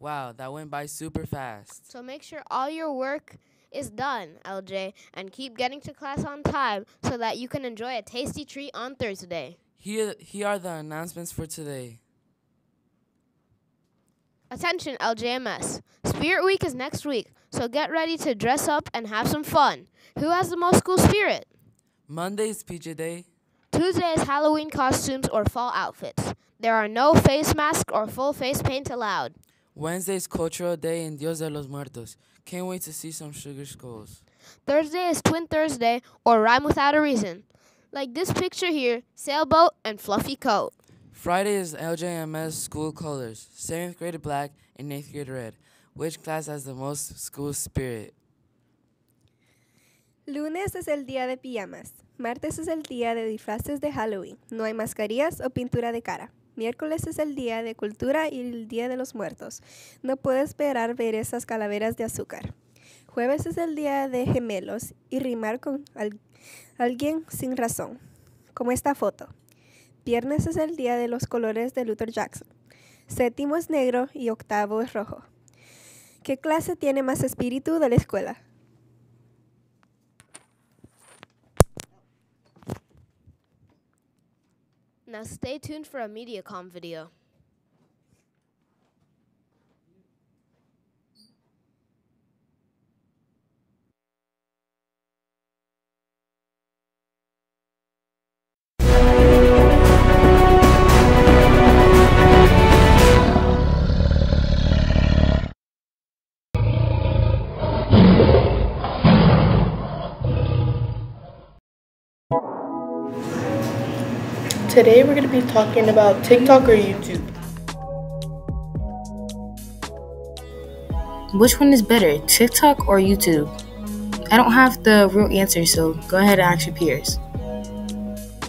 Wow, that went by super fast. So make sure all your work is done, LJ, and keep getting to class on time so that you can enjoy a tasty treat on Thursday. Here, here are the announcements for today. Attention, LJMS. Spirit Week is next week, so get ready to dress up and have some fun. Who has the most school spirit? Monday's PJ Day. Tuesday is Halloween costumes or fall outfits. There are no face masks or full face paint allowed. Wednesday's Cultural Day in Dios de los Muertos. Can't wait to see some sugar skulls. Thursday is Twin Thursday or Rhyme Without a Reason. Like this picture here sailboat and fluffy coat. Friday is LJMS school colors. 7th grade black and 8th grade red. Which class has the most school spirit? Lunes es el día de pijamas. Martes es el día de disfraces de Halloween. No hay mascarillas o pintura de cara. Miércoles es el día de cultura y el día de los muertos. No puedo esperar ver esas calaveras de azúcar. Jueves es el día de gemelos y rimar con al- alguien sin razón, como esta foto. Viernes es el día de los colores de Luther Jackson. Séptimo es negro y octavo es rojo. ¿Qué clase tiene más espíritu de la escuela? Now stay tuned for a MediaCom video. Today we're going to be talking about TikTok or YouTube. Which one is better, TikTok or YouTube? I don't have the real answer, so go ahead and ask your peers.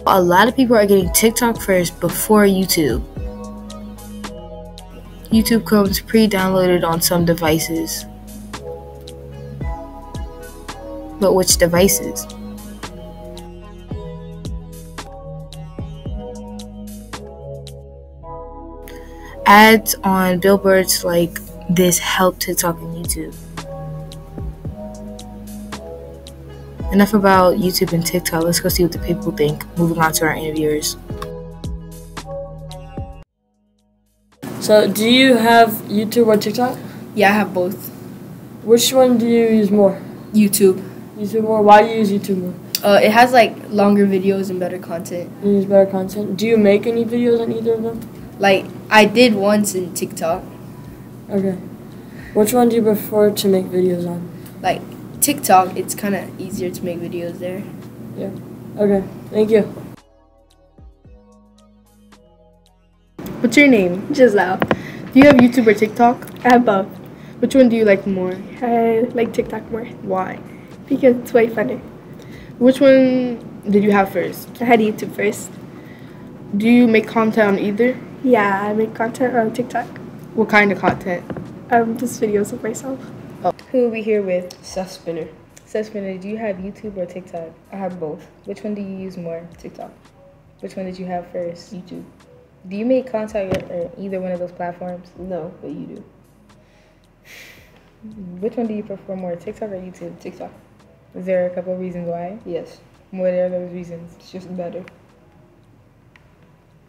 A lot of people are getting TikTok first before YouTube. YouTube comes pre downloaded on some devices. But which devices? Ads on billboards like this help TikTok and YouTube. Enough about YouTube and TikTok. Let's go see what the people think. Moving on to our interviewers. So, do you have YouTube or TikTok? Yeah, I have both. Which one do you use more? YouTube. YouTube more? Why do you use YouTube more? Uh, it has like longer videos and better content. You use better content. Do you make any videos on either of them? Like I did once in TikTok. Okay. Which one do you prefer to make videos on? Like TikTok, it's kind of easier to make videos there. Yeah. Okay, thank you. What's your name? Giselle. Do you have YouTube or TikTok? I have both. Which one do you like more? I like TikTok more Why? because it's way funner. Which one did you have first? I had YouTube first. Do you make content on either? Yeah, I make content on TikTok. What kind of content? Um, just videos of myself. Oh. Who are we here with? Seth Spinner. Suspended, do you have YouTube or TikTok? I have both. Which one do you use more? TikTok. Which one did you have first? YouTube. Do you make content on either one of those platforms? No, but you do. Which one do you prefer more, TikTok or YouTube? TikTok. Is there a couple of reasons why? Yes. What are those reasons? It's just better.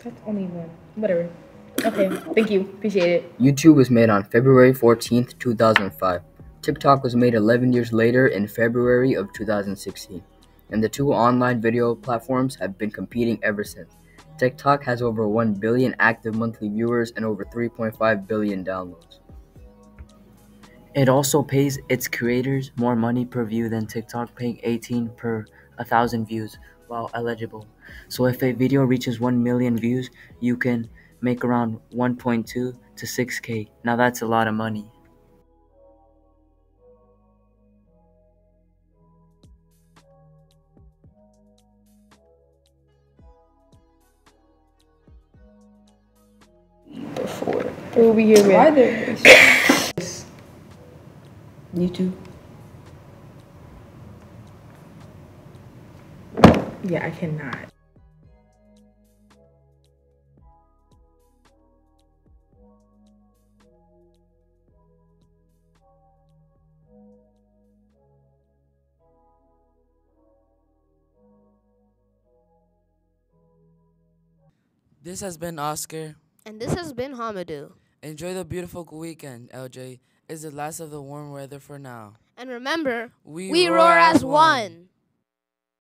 That's only one. Whatever. Okay, thank you. Appreciate it. YouTube was made on February 14th, 2005. TikTok was made 11 years later in February of 2016. And the two online video platforms have been competing ever since. TikTok has over 1 billion active monthly viewers and over 3.5 billion downloads. It also pays its creators more money per view than TikTok, paying 18 per 1,000 views while eligible. So if a video reaches 1 million views, you can make around 1.2 to 6k. Now that's a lot of money. Before. Who are we here with? Why there? YouTube. Yeah, I cannot. This has been Oscar. And this has been Hamadou. Enjoy the beautiful weekend, LJ. It's the last of the warm weather for now. And remember, we, we roar, roar, as one. one.